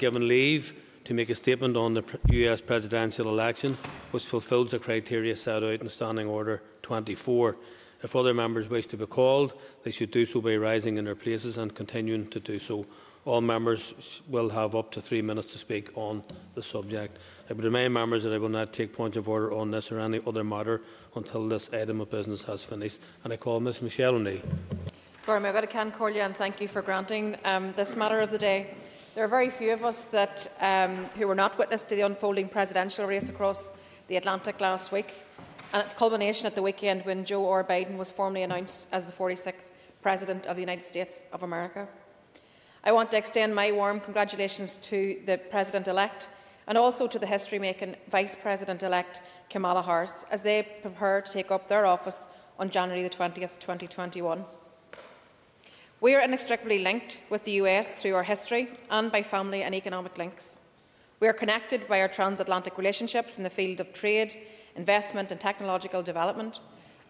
given leave to make a statement on the US presidential election, which fulfils the criteria set out in Standing Order 24. If other members wish to be called, they should do so by rising in their places and continuing to do so. All members will have up to three minutes to speak on the subject. I would remind members that I will not take points of order on this or any other matter until this item of business has finished. And I call Ms Michelle O'Neill. and thank you for granting um, this matter of the day. There are very few of us that, um, who were not witness to the unfolding presidential race across the Atlantic last week and its culmination at the weekend when Joe R. Biden was formally announced as the 46th President of the United States of America. I want to extend my warm congratulations to the President-elect and also to the history-making Vice President-elect Kamala Harris as they prepare to take up their office on January the 20th, 2021. We are inextricably linked with the US through our history and by family and economic links. We are connected by our transatlantic relationships in the field of trade, investment and technological development,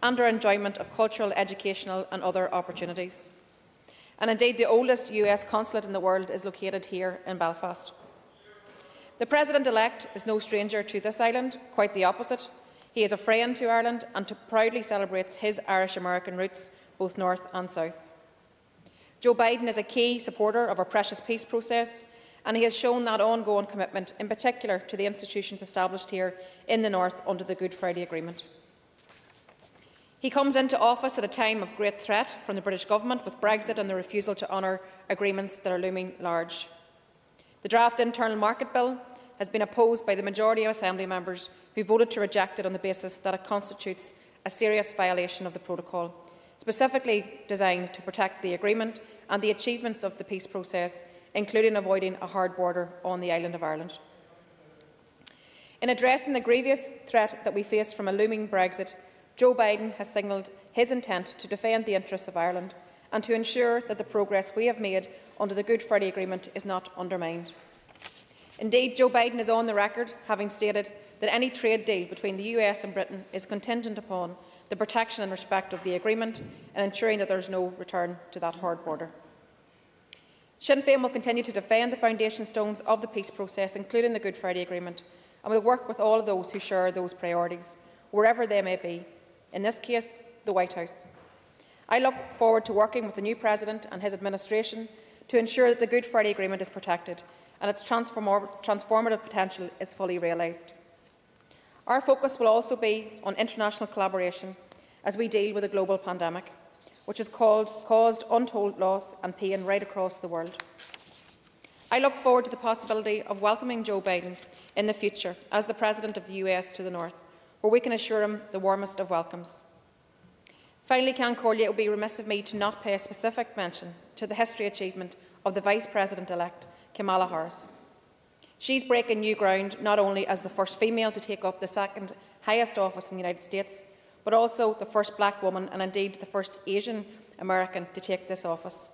and our enjoyment of cultural, educational and other opportunities. And indeed, the oldest US consulate in the world is located here in Belfast. The President-elect is no stranger to this island, quite the opposite. He is a friend to Ireland and to proudly celebrates his Irish-American roots, both north and south. Joe Biden is a key supporter of our precious peace process and he has shown that ongoing commitment, in particular to the institutions established here in the North under the Good Friday Agreement. He comes into office at a time of great threat from the British Government with Brexit and the refusal to honour agreements that are looming large. The draft Internal Market Bill has been opposed by the majority of Assembly members who voted to reject it on the basis that it constitutes a serious violation of the protocol, specifically designed to protect the agreement and the achievements of the peace process including avoiding a hard border on the island of Ireland. In addressing the grievous threat that we face from a looming Brexit, Joe Biden has signalled his intent to defend the interests of Ireland and to ensure that the progress we have made under the Good Friday Agreement is not undermined. Indeed, Joe Biden is on the record having stated that any trade deal between the US and Britain is contingent upon the protection and respect of the agreement and ensuring that there is no return to that hard border. Sinn Féin will continue to defend the foundation stones of the peace process, including the Good Friday Agreement, and will work with all of those who share those priorities, wherever they may be, in this case, the White House. I look forward to working with the new President and his administration to ensure that the Good Friday Agreement is protected and its transform transformative potential is fully realised. Our focus will also be on international collaboration as we deal with a global pandemic which has caused untold loss and pain right across the world. I look forward to the possibility of welcoming Joe Biden in the future as the President of the US to the North, where we can assure him the warmest of welcomes. Finally, Ceann Comhairle, it would be remiss of me to not pay a specific mention to the history achievement of the Vice President-elect, Kamala Harris. She's breaking new ground not only as the first female to take up the second highest office in the United States, but also the first black woman and indeed the first Asian American to take this office.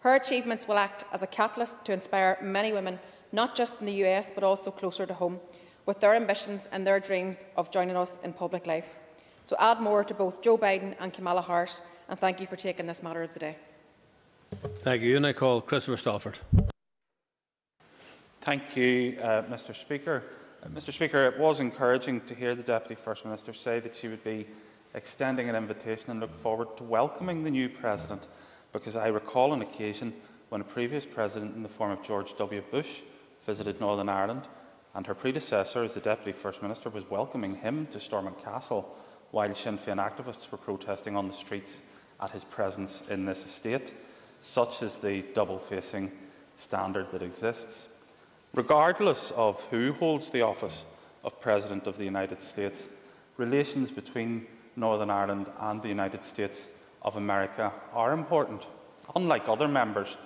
Her achievements will act as a catalyst to inspire many women, not just in the US but also closer to home, with their ambitions and their dreams of joining us in public life. So add more to both Joe Biden and Kamala Harris, and thank you for taking this matter of the day. Thank you. And I call Christopher Stalford. Thank you, uh, Mr Speaker. Uh, Mr Speaker, it was encouraging to hear the Deputy First Minister say that she would be extending an invitation and look forward to welcoming the new President, because I recall an occasion when a previous President in the form of George W Bush visited Northern Ireland and her predecessor as the Deputy First Minister was welcoming him to Stormont Castle while Sinn Féin activists were protesting on the streets at his presence in this estate. Such is the double-facing standard that exists. Regardless of who holds the office of President of the United States, relations between Northern Ireland and the United States of America are important. Unlike other members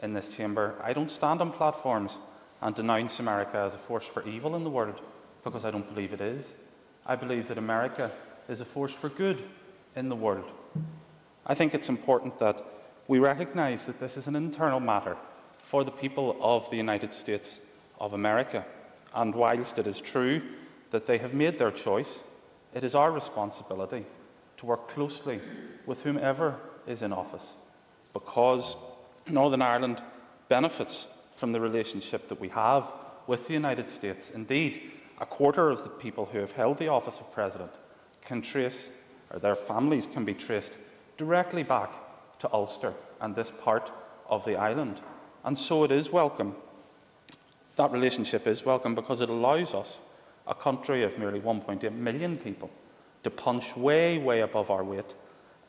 in this chamber, I don't stand on platforms and denounce America as a force for evil in the world because I don't believe it is. I believe that America is a force for good in the world. I think it's important that we recognise that this is an internal matter for the people of the United States of America. And whilst it is true that they have made their choice, it is our responsibility to work closely with whomever is in office, because Northern Ireland benefits from the relationship that we have with the United States. Indeed, a quarter of the people who have held the office of President can trace, or their families can be traced, directly back to Ulster and this part of the island. And so it is welcome. That relationship is welcome because it allows us, a country of nearly 1.8 million people, to punch way, way above our weight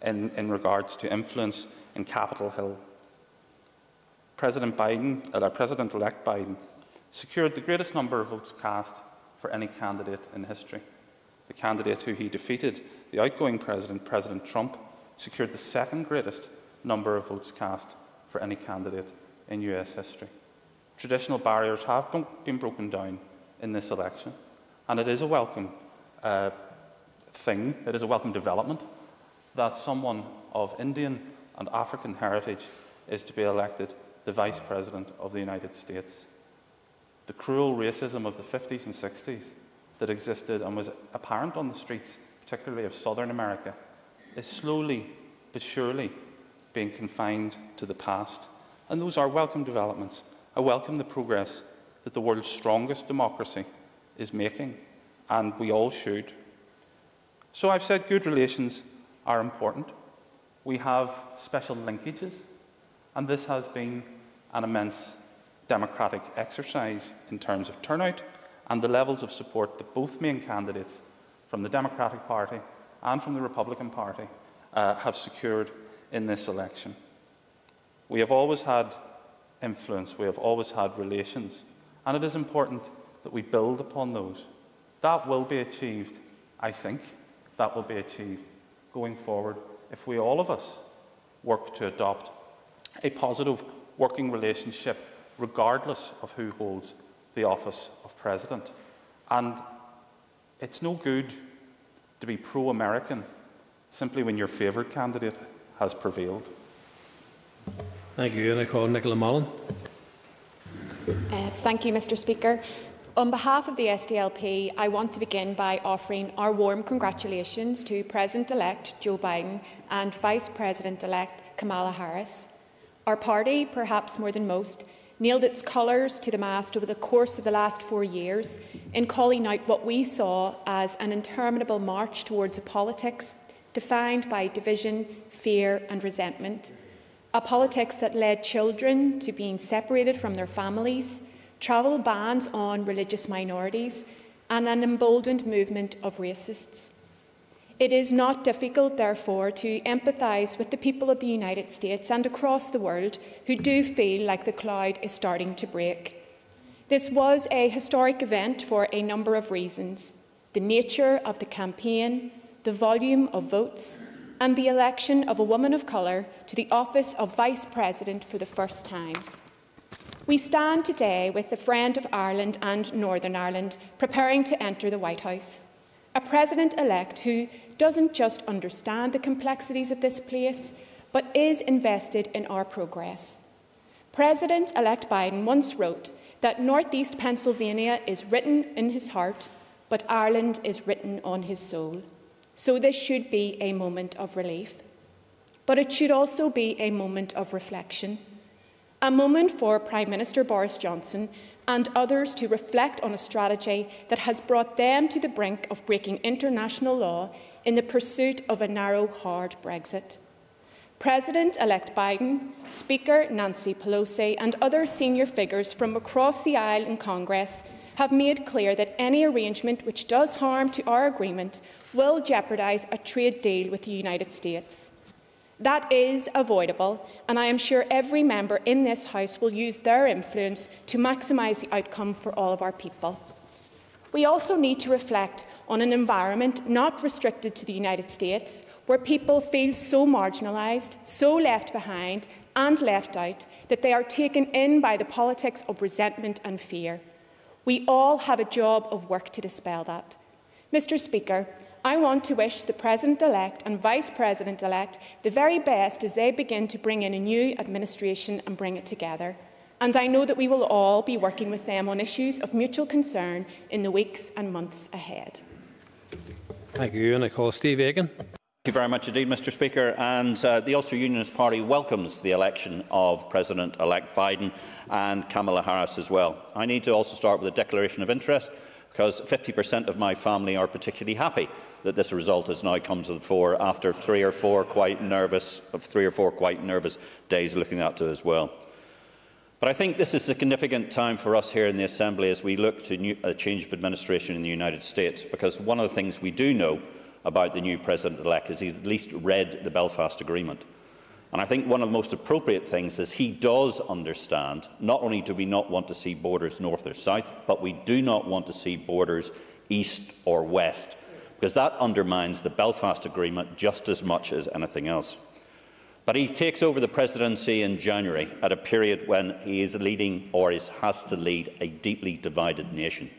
in, in regards to influence in Capitol Hill. President Biden, uh, President-elect Biden, secured the greatest number of votes cast for any candidate in history. The candidate who he defeated, the outgoing president, President Trump, secured the second greatest number of votes cast for any candidate in US history. Traditional barriers have been broken down in this election, and it is a welcome uh, thing, it is a welcome development that someone of Indian and African heritage is to be elected the Vice President of the United States. The cruel racism of the 50s and 60s that existed and was apparent on the streets, particularly of Southern America, is slowly but surely being confined to the past. And those are welcome developments. I welcome the progress that the world's strongest democracy is making, and we all should. So I've said good relations are important. We have special linkages, and this has been an immense democratic exercise in terms of turnout and the levels of support that both main candidates from the Democratic Party and from the Republican Party uh, have secured in this election. We have always had influence, we have always had relations, and it is important that we build upon those. That will be achieved, I think, that will be achieved going forward if we, all of us, work to adopt a positive working relationship regardless of who holds the office of President. And it's no good to be pro American simply when your favourite candidate has prevailed. Thank you. And I call Nichola Mallon. Uh, thank you, Mr Speaker. On behalf of the SDLP, I want to begin by offering our warm congratulations to President-elect Joe Biden and Vice President-elect Kamala Harris. Our party, perhaps more than most, nailed its colours to the mast over the course of the last four years in calling out what we saw as an interminable march towards a politics defined by division, fear and resentment, a politics that led children to being separated from their families, travel bans on religious minorities, and an emboldened movement of racists. It is not difficult, therefore, to empathise with the people of the United States and across the world who do feel like the cloud is starting to break. This was a historic event for a number of reasons the nature of the campaign, the volume of votes, and the election of a woman of colour to the office of Vice President for the first time. We stand today with a friend of Ireland and Northern Ireland preparing to enter the White House. A president elect who doesn't just understand the complexities of this place, but is invested in our progress. President elect Biden once wrote that Northeast Pennsylvania is written in his heart, but Ireland is written on his soul. So this should be a moment of relief. But it should also be a moment of reflection a moment for Prime Minister Boris Johnson and others to reflect on a strategy that has brought them to the brink of breaking international law in the pursuit of a narrow, hard Brexit. President elect Biden, Speaker Nancy Pelosi, and other senior figures from across the aisle in Congress have made clear that any arrangement which does harm to our agreement will jeopardise a trade deal with the United States. That is avoidable, and I am sure every member in this House will use their influence to maximise the outcome for all of our people. We also need to reflect on an environment not restricted to the United States, where people feel so marginalised, so left behind and left out that they are taken in by the politics of resentment and fear. We all have a job of work to dispel that. Mr Speaker, I want to wish the President-elect and Vice President-elect the very best as they begin to bring in a new administration and bring it together. And I know that we will all be working with them on issues of mutual concern in the weeks and months ahead. Thank you. And I call Steve Aiken. Thank you very much indeed, Mr Speaker. And uh, the Ulster Unionist Party welcomes the election of President-elect Biden and Kamala Harris as well. I need to also start with a declaration of interest because 50% of my family are particularly happy that this result has now come to the fore after three or four quite nervous, of three or four quite nervous days looking at it as well. But I think this is a significant time for us here in the Assembly as we look to new, a change of administration in the United States, because one of the things we do know about the new President-elect is he's at least read the Belfast Agreement. And I think one of the most appropriate things is he does understand not only do we not want to see borders north or south, but we do not want to see borders east or west because that undermines the Belfast Agreement just as much as anything else. But he takes over the presidency in January at a period when he is leading or is, has to lead a deeply divided nation.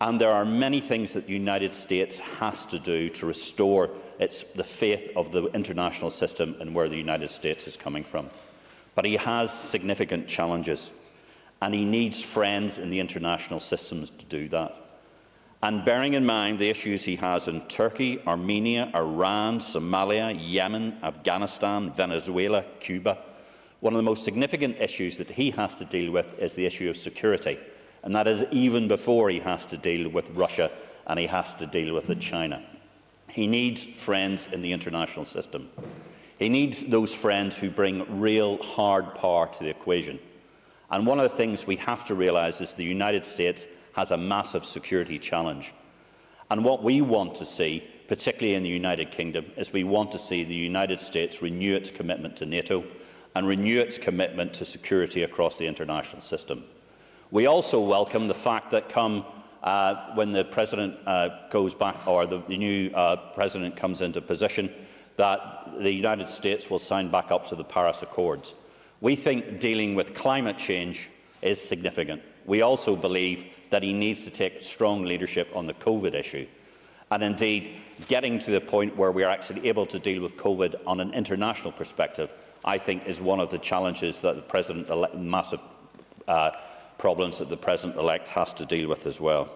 And there are many things that the United States has to do to restore its, the faith of the international system and where the United States is coming from. But he has significant challenges, and he needs friends in the international systems to do that. And bearing in mind the issues he has in Turkey, Armenia, Iran, Somalia, Yemen, Afghanistan, Venezuela, Cuba, one of the most significant issues that he has to deal with is the issue of security. And that is even before he has to deal with Russia and he has to deal with China. He needs friends in the international system. He needs those friends who bring real hard power to the equation. And one of the things we have to realise is the United States has a massive security challenge. And what we want to see, particularly in the United Kingdom, is we want to see the United States renew its commitment to NATO and renew its commitment to security across the international system. We also welcome the fact that come uh, when the President uh, goes back, or the, the new uh, President comes into position, that the United States will sign back up to the Paris Accords. We think dealing with climate change is significant. We also believe that he needs to take strong leadership on the COVID issue. And indeed, getting to the point where we are actually able to deal with COVID on an international perspective, I think is one of the challenges that the President massive uh, problems that the President-elect has to deal with as well.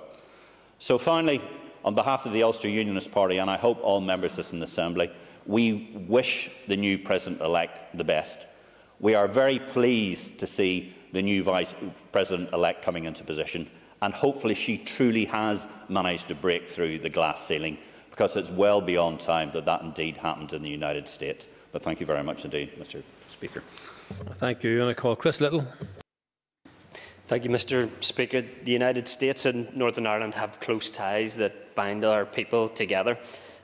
So finally, on behalf of the Ulster Unionist Party, and I hope all members of this Assembly, we wish the new President-elect the best. We are very pleased to see the new Vice President-elect coming into position, and hopefully she truly has managed to break through the glass ceiling, because it's well beyond time that that indeed happened in the United States. But thank you very much indeed, Mr Speaker. Thank you. And I call Chris Little. Thank you, Mr Speaker. The United States and Northern Ireland have close ties that bind our people together,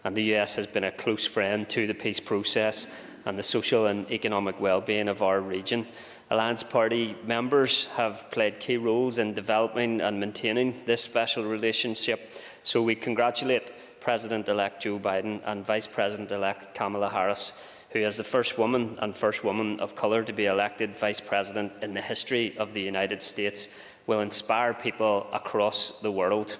and the US has been a close friend to the peace process and the social and economic well-being of our region. Alliance Party members have played key roles in developing and maintaining this special relationship, so we congratulate President-elect Joe Biden and Vice President-elect Kamala Harris who is the first woman and first woman of colour to be elected Vice President in the history of the United States, will inspire people across the world.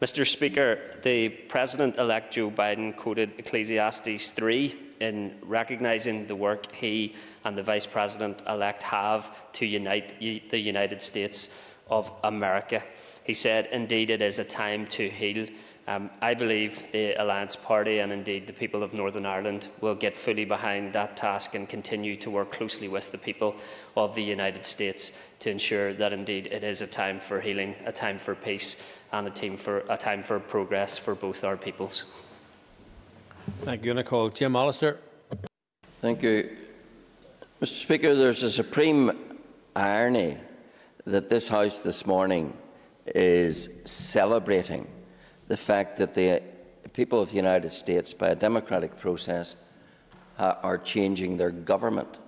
Mr Speaker, the President-elect Joe Biden quoted Ecclesiastes 3 in recognising the work he and the Vice President-elect have to unite the United States of America. He said, indeed, it is a time to heal um, I believe the Alliance Party and indeed the people of Northern Ireland will get fully behind that task and continue to work closely with the people of the United States to ensure that indeed it is a time for healing, a time for peace and a, for, a time for progress for both our peoples. Thank you. And I call Jim Allister. Thank you. Mr Speaker, there's a supreme irony that this House this morning is celebrating the fact that the uh, people of the United States, by a democratic process, are changing their government.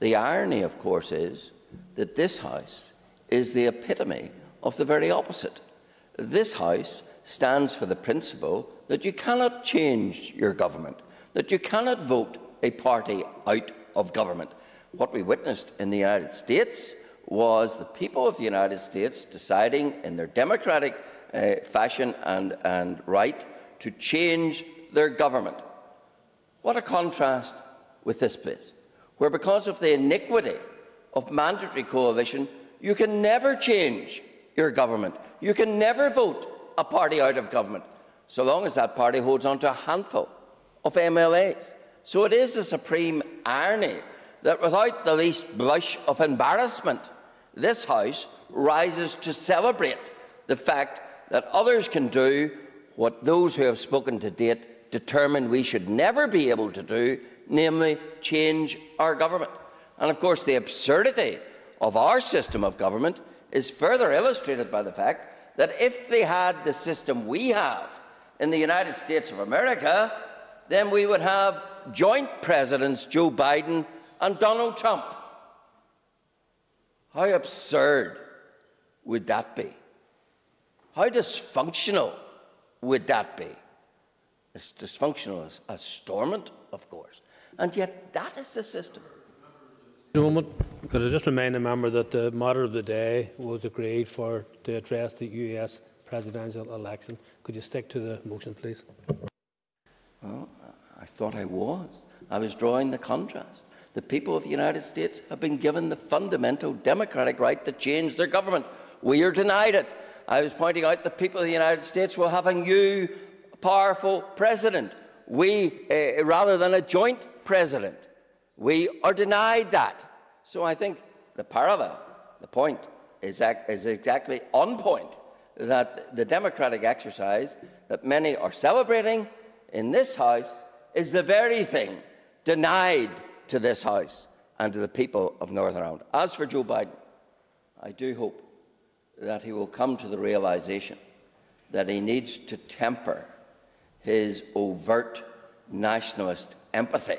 The irony, of course, is that this House is the epitome of the very opposite. This House stands for the principle that you cannot change your government, that you cannot vote a party out of government. What we witnessed in the United States was the people of the United States deciding in their democratic uh, fashion and, and right to change their government. What a contrast with this place, where because of the iniquity of mandatory coalition, you can never change your government. You can never vote a party out of government, so long as that party holds on to a handful of MLAs. So it is a supreme irony that without the least blush of embarrassment, this House rises to celebrate the fact that others can do what those who have spoken to date determined we should never be able to do, namely change our government. And of course, the absurdity of our system of government is further illustrated by the fact that if they had the system we have in the United States of America, then we would have joint presidents Joe Biden and Donald Trump. How absurd would that be? How dysfunctional would that be? As dysfunctional as, as Stormont, of course. And yet, that is the system. moment, could I just remind a member that the matter of the day was agreed for to address the US presidential election. Could you stick to the motion, please? Well, I thought I was. I was drawing the contrast. The people of the United States have been given the fundamental democratic right to change their government. We are denied it. I was pointing out that people of the United States will have a new, powerful president. We, uh, rather than a joint president, we are denied that. So I think the parallel, the point, is, is exactly on point that the democratic exercise that many are celebrating in this House is the very thing denied to this House and to the people of Northern Ireland. As for Joe Biden, I do hope that he will come to the realisation that he needs to temper his overt nationalist empathy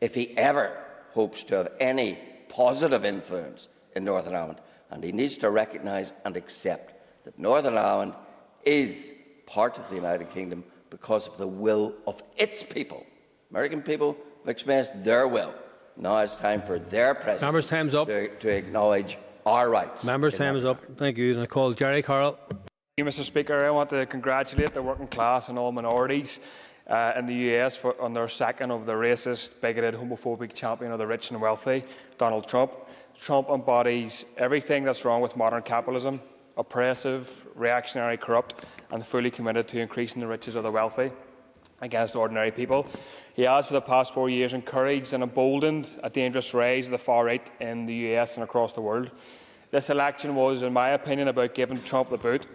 if he ever hopes to have any positive influence in Northern Ireland. And he needs to recognise and accept that Northern Ireland is part of the United Kingdom because of the will of its people. American people have expressed their will. Now it's time for their president Members, time's up. To, to acknowledge our rights. Members, time is up. Thank you. And I call Gerry Carroll. Thank you, Mr. Speaker. I want to congratulate the working class and all minorities uh, in the US for, on their second of the racist, bigoted, homophobic champion of the rich and wealthy, Donald Trump. Trump embodies everything that's wrong with modern capitalism oppressive, reactionary, corrupt, and fully committed to increasing the riches of the wealthy against ordinary people. He has, for the past four years, encouraged and emboldened a dangerous rise of the far right in the US and across the world. This election was, in my opinion, about giving Trump the boot.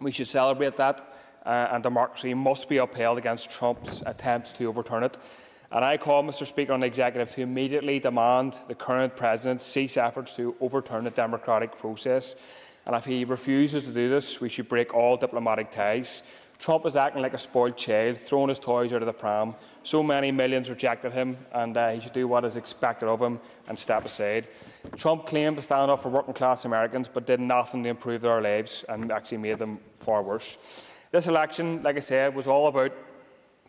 We should celebrate that, uh, and democracy must be upheld against Trump's attempts to overturn it. And I call, Mr Speaker, on the Executive to immediately demand the current President cease efforts to overturn the democratic process and if he refuses to do this, we should break all diplomatic ties. Trump is acting like a spoiled child, throwing his toys out of the pram. So many millions rejected him, and uh, he should do what is expected of him and step aside. Trump claimed to stand up for working class Americans, but did nothing to improve their lives and actually made them far worse. This election, like I said, was all about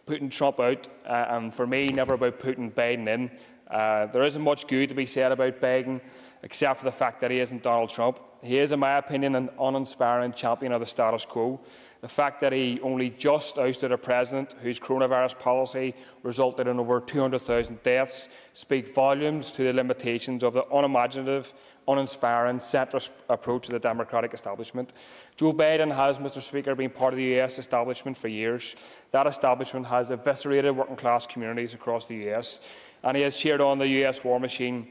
putting Trump out, uh, and for me, never about putting Biden in. Uh, there isn't much good to be said about Biden, except for the fact that he isn't Donald Trump. He is, in my opinion, an uninspiring champion of the status quo. The fact that he only just ousted a president whose coronavirus policy resulted in over 200,000 deaths speaks volumes to the limitations of the unimaginative, uninspiring, centrist approach of the democratic establishment. Joe Biden has, Mr Speaker, been part of the US establishment for years. That establishment has eviscerated working class communities across the US, and he has cheered on the US war machine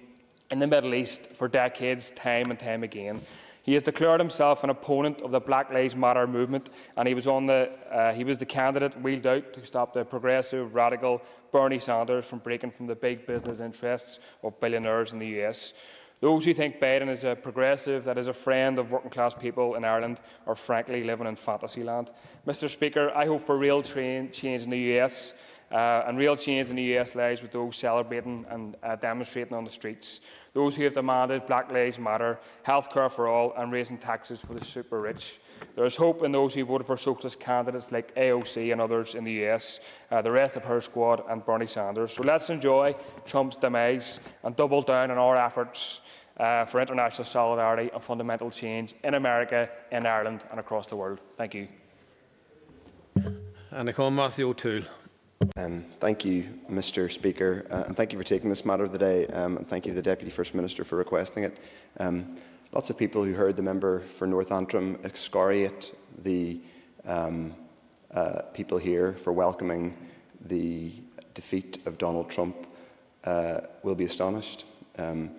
in the Middle East for decades, time and time again. He has declared himself an opponent of the Black Lives Matter movement, and he was, on the, uh, he was the candidate wheeled out to stop the progressive, radical Bernie Sanders from breaking from the big business interests of billionaires in the US. Those who think Biden is a progressive, that is a friend of working class people in Ireland, are frankly living in fantasy land. Mr Speaker, I hope for real change in the US uh, and real change in the US lies with those celebrating and uh, demonstrating on the streets, those who have demanded Black Lives Matter, healthcare for all, and raising taxes for the super rich. There is hope in those who voted for socialist candidates like AOC and others in the US, uh, the rest of her squad, and Bernie Sanders. So let's enjoy Trump's demise and double down on our efforts uh, for international solidarity and fundamental change in America, in Ireland, and across the world. Thank you. And I call Matthew O'Toole. Um, thank you, Mr Speaker, uh, and thank you for taking this matter of the day, um, and thank you to the Deputy First Minister for requesting it. Um, lots of people who heard the member for North Antrim excoriate the um, uh, people here for welcoming the defeat of Donald Trump uh, will be astonished. Um,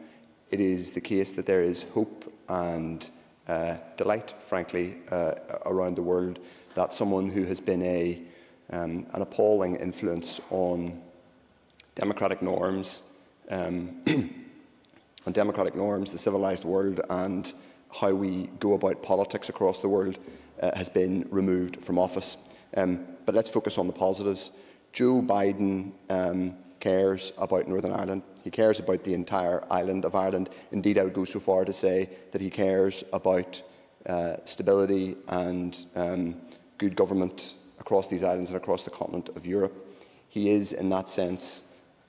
it is the case that there is hope and uh, delight, frankly, uh, around the world that someone who has been a, um, an appalling influence on democratic norms, um, on democratic norms, the civilized world, and how we go about politics across the world uh, has been removed from office. Um, but let's focus on the positives. Joe Biden um, cares about Northern Ireland. He cares about the entire island of Ireland. Indeed, I would go so far to say that he cares about uh, stability and um, good government across these islands and across the continent of Europe. He is, in that sense,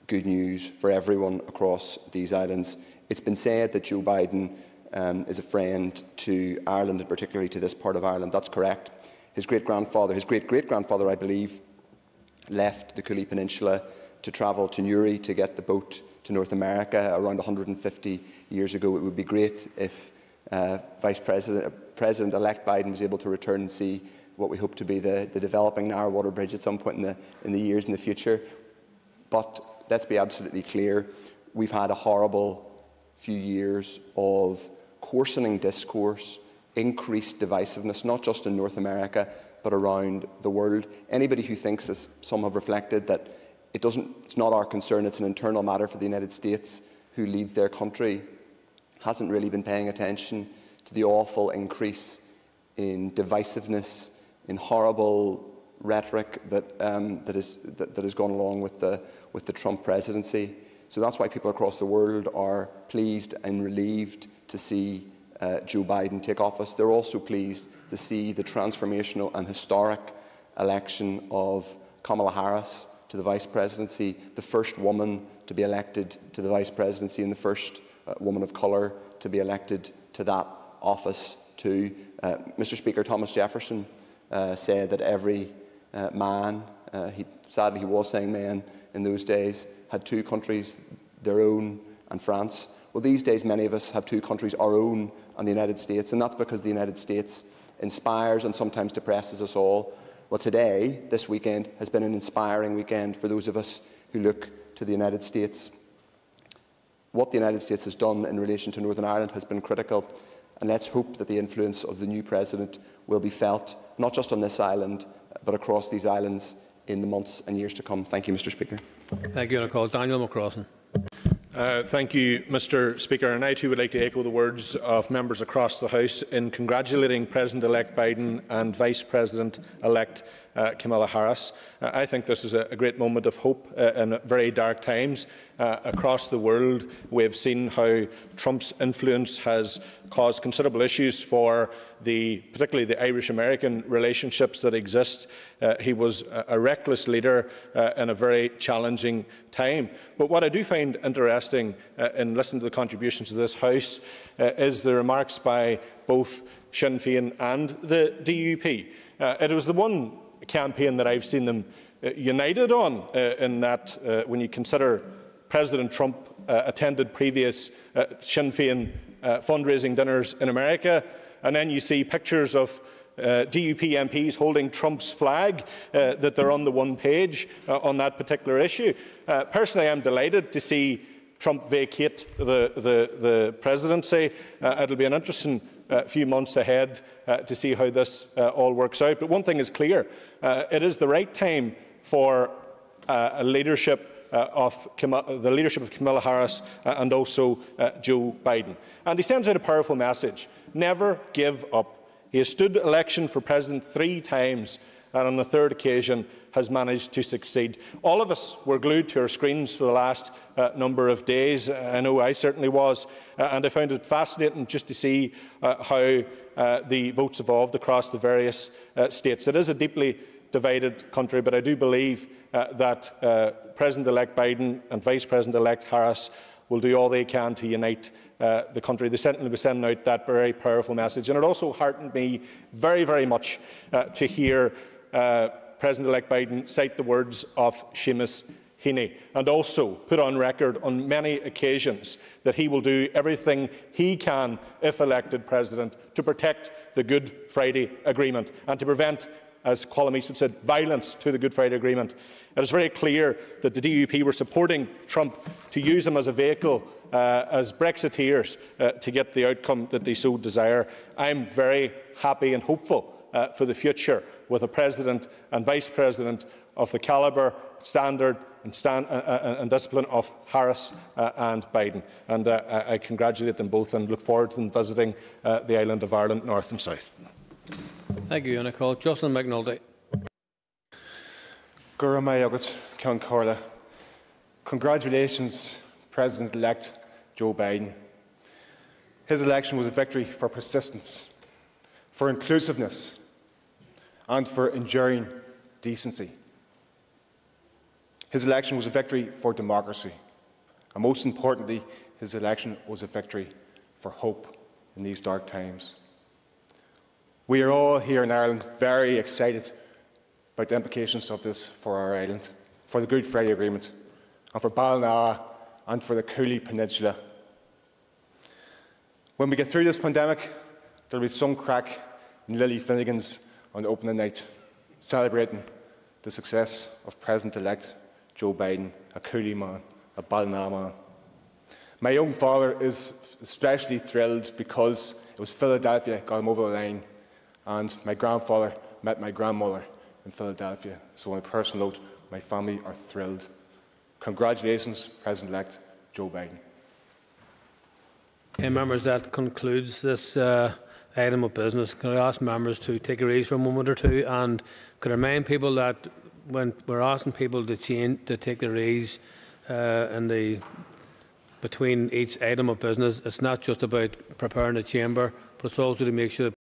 good news for everyone across these islands. It's been said that Joe Biden um, is a friend to Ireland, and particularly to this part of Ireland. That's correct. His great grandfather, his great great grandfather, I believe, left the Cooley Peninsula to travel to Newry to get the boat to North America around 150 years ago. It would be great if uh, Vice President, President-elect Biden was able to return and see what we hope to be the, the developing Narrow water Bridge at some point in the, in the years in the future. But let's be absolutely clear, we've had a horrible few years of coarsening discourse, increased divisiveness, not just in North America, but around the world. Anybody who thinks, as some have reflected, that it doesn't, it's not our concern, it's an internal matter for the United States who leads their country, hasn't really been paying attention to the awful increase in divisiveness, in horrible rhetoric that, um, that, is, that, that has gone along with the, with the Trump presidency. So that's why people across the world are pleased and relieved to see uh, Joe Biden take office. They're also pleased to see the transformational and historic election of Kamala Harris to the vice presidency, the first woman to be elected to the vice presidency and the first uh, woman of colour to be elected to that office too. Uh, Mr Speaker, Thomas Jefferson uh, said that every uh, man, uh, he, sadly he was saying men in those days, had two countries, their own and France. Well, these days many of us have two countries, our own and the United States, and that's because the United States inspires and sometimes depresses us all. Well, today, this weekend, has been an inspiring weekend for those of us who look to the United States. What the United States has done in relation to Northern Ireland has been critical, and let's hope that the influence of the new president will be felt, not just on this island, but across these islands in the months and years to come. Thank you, Mr Speaker. Thank you. And I call Daniel McCrossan. Uh, thank you, Mr Speaker. And I too would like to echo the words of members across the House in congratulating President-elect Biden and Vice President-elect uh, Kamala Harris. Uh, I think this is a, a great moment of hope uh, in very dark times. Uh, across the world, we have seen how Trump's influence has caused considerable issues for the, particularly the Irish-American relationships that exist. Uh, he was a, a reckless leader uh, in a very challenging time. But what I do find interesting uh, in listening to the contributions to this House uh, is the remarks by both Sinn Féin and the DUP. Uh, it was the one campaign that I've seen them uh, united on, uh, in that uh, when you consider President Trump attended previous Sinn Féin fundraising dinners in America, and then you see pictures of uh, DUP MPs holding Trump's flag, uh, that they're on the one page uh, on that particular issue. Personally, I'm delighted to see Trump vacate the, the, the presidency. It'll be an interesting uh, few months ahead uh, to see how this uh, all works out. But one thing is clear, uh, it is the right time for uh, a leadership uh, of the leadership of Kamala Harris uh, and also uh, Joe Biden. And he sends out a powerful message. Never give up. He has stood election for president three times and on the third occasion has managed to succeed. All of us were glued to our screens for the last uh, number of days. I know I certainly was, uh, and I found it fascinating just to see uh, how uh, the votes evolved across the various uh, states. It is a deeply divided country, but I do believe uh, that President-elect Biden and Vice President-elect Harris will do all they can to unite uh, the country. They certainly be sending out that very powerful message. And it also heartened me very, very much uh, to hear uh, President-elect Biden cite the words of Seamus Heaney and also put on record on many occasions that he will do everything he can, if elected president, to protect the Good Friday Agreement and to prevent as Colum Eastwood said, violence to the Good Friday Agreement. It is very clear that the DUP were supporting Trump to use him as a vehicle uh, as Brexiteers uh, to get the outcome that they so desire. I am very happy and hopeful uh, for the future with a President and Vice President of the calibre, standard and, stand, uh, uh, and discipline of Harris uh, and Biden. And uh, I, I congratulate them both and look forward to them visiting uh, the island of Ireland, north and south. Thank you, Anna Call. Justin McNulty. Guramayagut Corla. Congratulations, President-elect Joe Biden. His election was a victory for persistence, for inclusiveness, and for enduring decency. His election was a victory for democracy, and most importantly, his election was a victory for hope in these dark times. We are all here in Ireland very excited about the implications of this for our island, for the Good Friday Agreement, and for Ballina and for the Cooley Peninsula. When we get through this pandemic, there will be some crack in Lily Finnegan's on opening night, celebrating the success of President-elect Joe Biden, a Cooley man, a Ballina man. My young father is especially thrilled because it was Philadelphia got him over the line, and my grandfather met my grandmother in Philadelphia. So on a personal note, my family are thrilled. Congratulations, President-elect Joe Biden. Okay, members, that concludes this uh, item of business. Can I ask members to take a raise for a moment or two and could I remind people that when we're asking people to change to take the raise uh, in the between each item of business, it's not just about preparing the chamber, but it's also to make sure that